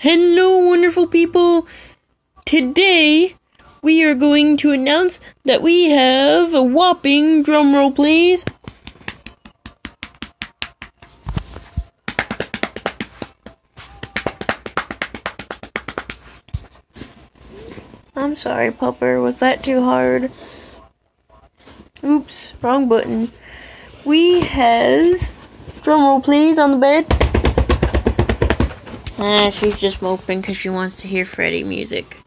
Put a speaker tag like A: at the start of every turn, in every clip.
A: Hello, wonderful people. Today, we are going to announce that we have a whopping drumroll, please. I'm sorry, Pupper. Was that too hard? Oops, wrong button. We has drumroll, please, on the bed. Ah, she's just moping because she wants to hear Freddy music.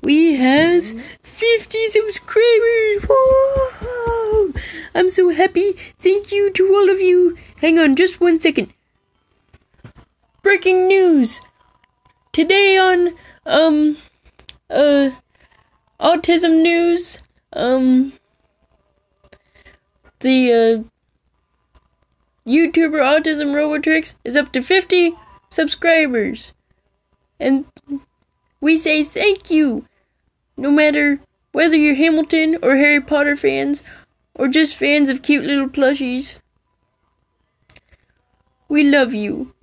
A: We has 50 subscribers! Whoa! I'm so happy. Thank you to all of you. Hang on just one second. Breaking news. Today on, um, uh, autism news, um, the, uh, YouTuber Autism Robotrix is up to 50 subscribers. And we say thank you. No matter whether you're Hamilton or Harry Potter fans or just fans of cute little plushies. We love you.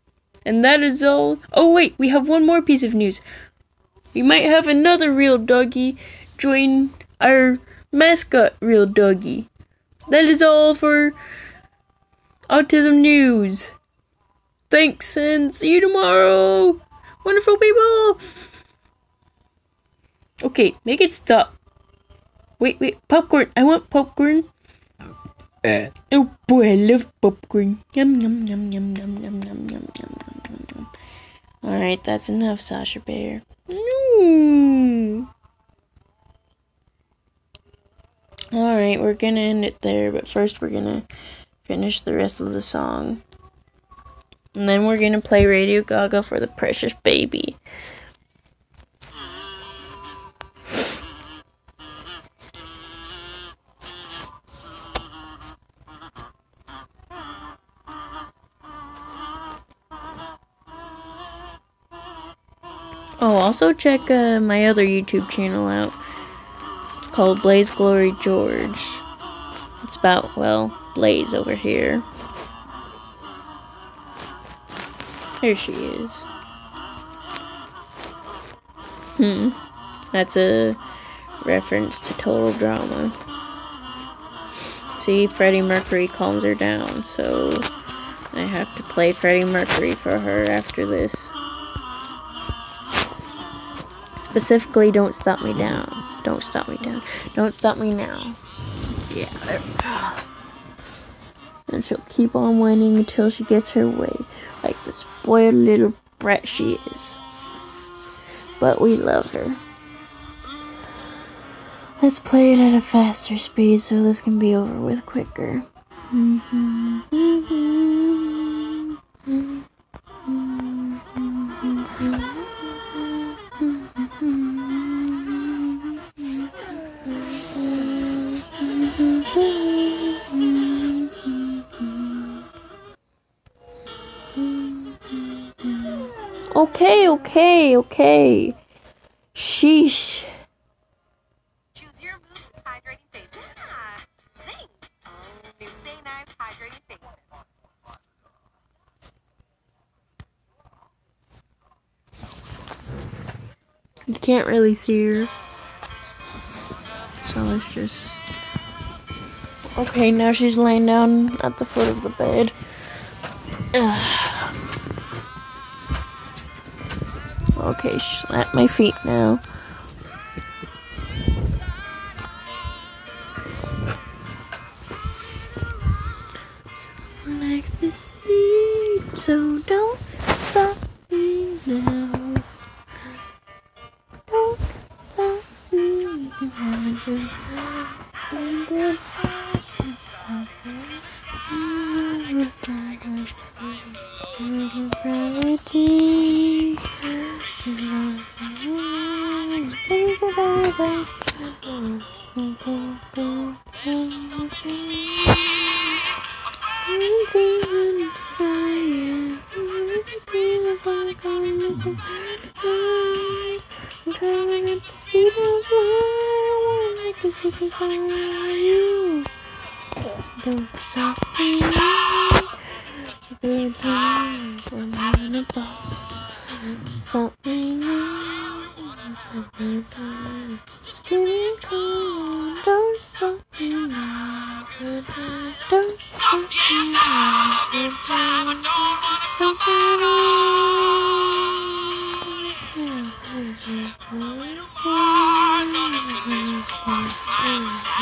A: And that is all. Oh, wait, we have one more piece of news. We might have another real doggy join our mascot real doggy. That is all for autism news. Thanks and see you tomorrow. Wonderful people. Okay, make it stop. Wait, wait, popcorn. I want popcorn.
B: Uh,
A: Oh boy, I love popcorn. Yum yum yum yum yum yum yum yum yum yum yum. All right, that's enough, Sasha Bear. No. All right, we're gonna end it there, but first we're gonna finish the rest of the song, and then we're gonna play Radio Gaga for the precious baby. Oh, also check uh, my other YouTube channel out. It's called Blaze Glory George. It's about, well, Blaze over here. There she is. Hmm. That's a reference to Total Drama. See, Freddie Mercury calms her down, so I have to play Freddie Mercury for her after this. Specifically, don't stop me down. Don't stop me down. Don't stop me now. Yeah. And she'll keep on winning until she gets her way, like the spoiled little brat she is. But we love her. Let's play it at a faster speed so this can be over with quicker. Mm-hmm. Mm-hmm. Okay, okay, okay. Sheesh.
C: Choose your mousse hydrating face mask. Ah, Zing! New Say Nice hydrating face.
A: You can't really see her. So let's just. Okay, now she's laying down at the foot of the bed. Ugh. Okay, she's at my feet now. See, so don't don't stop me. Good times I'm in a ball.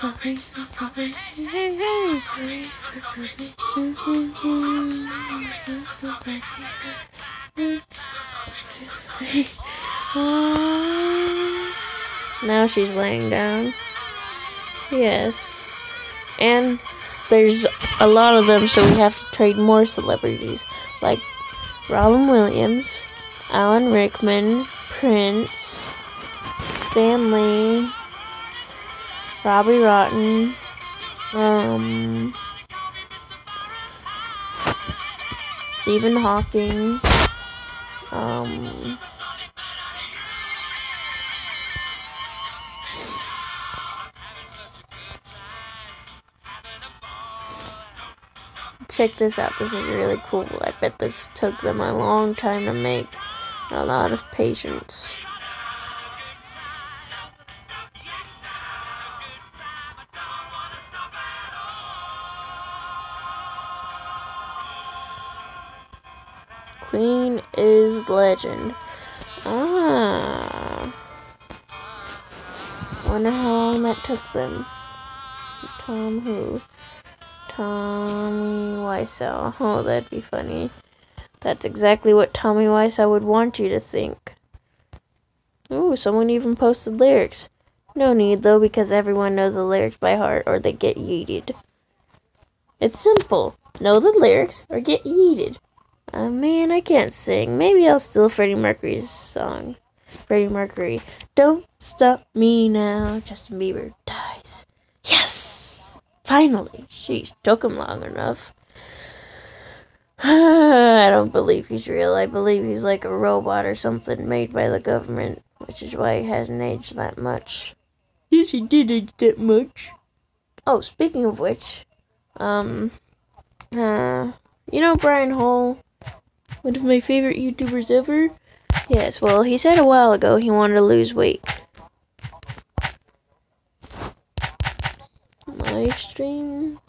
A: Now she's laying down. Yes. And there's a lot of them, so we have to trade more celebrities. Like Robin Williams, Alan Rickman, Prince, Stan Lee, Robbie Rotten, um, Stephen Hawking, um, check this out. This is really cool. I bet this took them a long time to make. A lot of patience. Queen is legend. Ah. Wonder how long that took them. Tom who? Tommy Wiseau. Oh, that'd be funny. That's exactly what Tommy Wiseau would want you to think. Ooh, someone even posted lyrics. No need though, because everyone knows the lyrics by heart or they get yeeted. It's simple. Know the lyrics or get yeeted. Uh, man, I can't sing. Maybe I'll steal Freddie Mercury's song. Freddie Mercury. Don't stop me now. Justin Bieber dies. Yes! Finally. Sheesh, took him long enough. I don't believe he's real. I believe he's like a robot or something made by the government, which is why he hasn't aged that much. Yes, he did age that much. Oh, speaking of which, um, uh, you know Brian Hull? One of my favorite YouTubers ever? Yes, well, he said a while ago he wanted to lose weight. Live stream?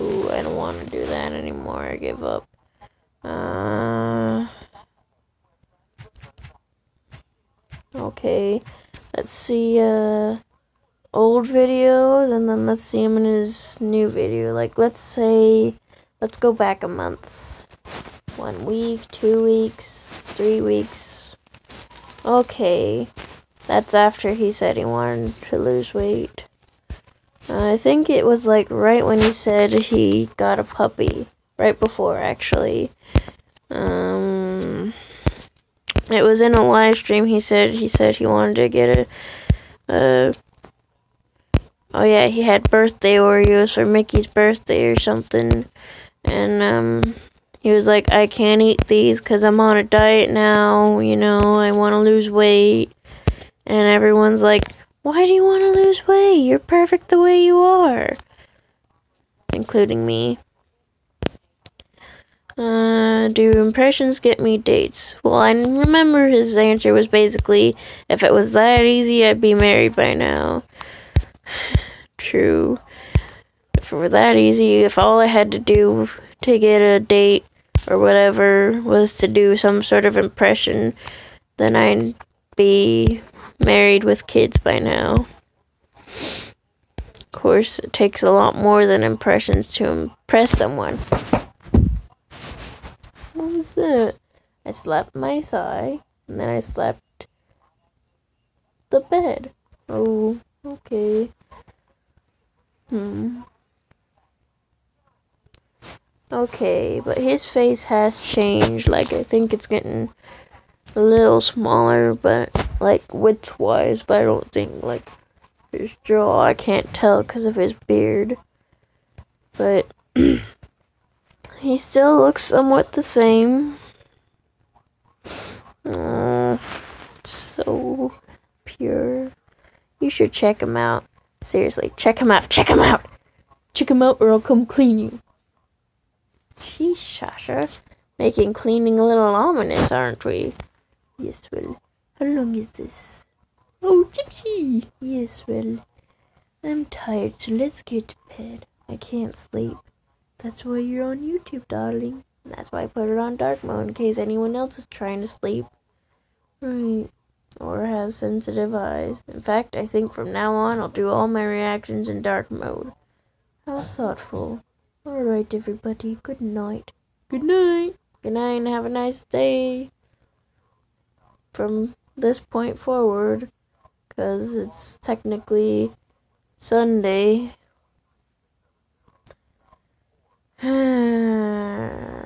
A: Ooh, I don't want to do that anymore. I give up. Uh, okay. Let's see uh, old videos and then let's see him in his new video. Like, let's say, let's go back a month. One week, two weeks, three weeks. Okay. That's after he said he wanted to lose weight. I think it was like right when he said he got a puppy. Right before, actually. Um, it was in a live stream. He said he said he wanted to get a. Uh, oh yeah, he had birthday Oreos for Mickey's birthday or something, and um, he was like, I can't eat these because I'm on a diet now. You know, I want to lose weight, and everyone's like, why do you want to lose weight? You're perfect the way you are. Including me. Uh, do impressions get me dates? Well, I remember his answer was basically, if it was that easy, I'd be married by now. True. If it were that easy, if all I had to do to get a date or whatever was to do some sort of impression, then I'd be married with kids by now. Of course, it takes a lot more than impressions to impress someone. What was that? I slapped my thigh, and then I slapped the bed. Oh, okay. Hmm. Okay, but his face has changed. Like, I think it's getting a little smaller, but, like, width wise, but I don't think, like, his jaw, I can't tell because of his beard. But, he still looks somewhat the same. Uh, so pure. You should check him out. Seriously, check him out. Check him out. Check him out, or I'll come clean you. Sheesh, Sasha. Making cleaning a little ominous, aren't we? Yes, well, how long is this? Oh, Gypsy! Yes, well, I'm tired, so let's get to bed. I can't sleep. That's why you're on YouTube, darling. That's why I put it on dark mode in case anyone else is trying to sleep. Right. Or has sensitive eyes. In fact, I think from now on I'll do all my reactions in dark mode. How thoughtful. Alright, everybody. Good night. Good night. Good night and have a nice day. From this point forward, because it's technically Sunday.